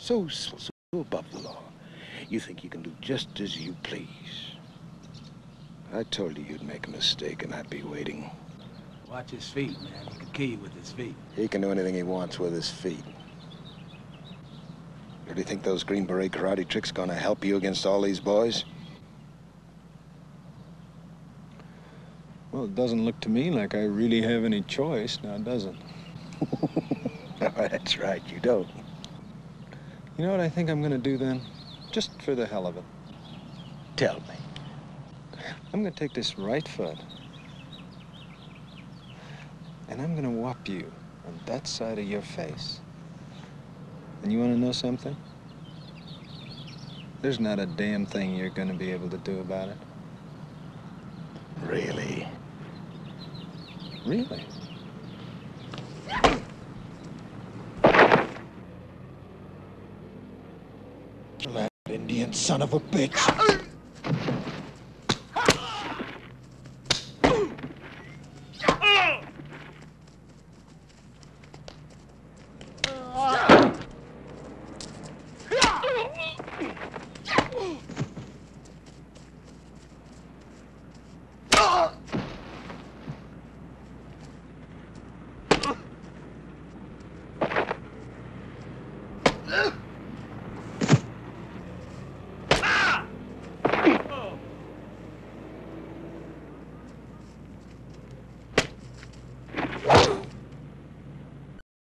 So, so, so above the law. You think you can do just as you please. I told you you'd make a mistake and I'd be waiting. Watch his feet, man. He can kill you with his feet. He can do anything he wants with his feet. Really think those Green Beret karate tricks gonna help you against all these boys? Well, it doesn't look to me like I really have any choice now, does it? That's right, you don't. You know what I think I'm gonna do then? Just for the hell of it. Tell me. I'm gonna take this right foot and I'm gonna whop you on that side of your face. And you wanna know something? There's not a damn thing you're gonna be able to do about it. Really? Really? That Indian son of a bitch. Ugh!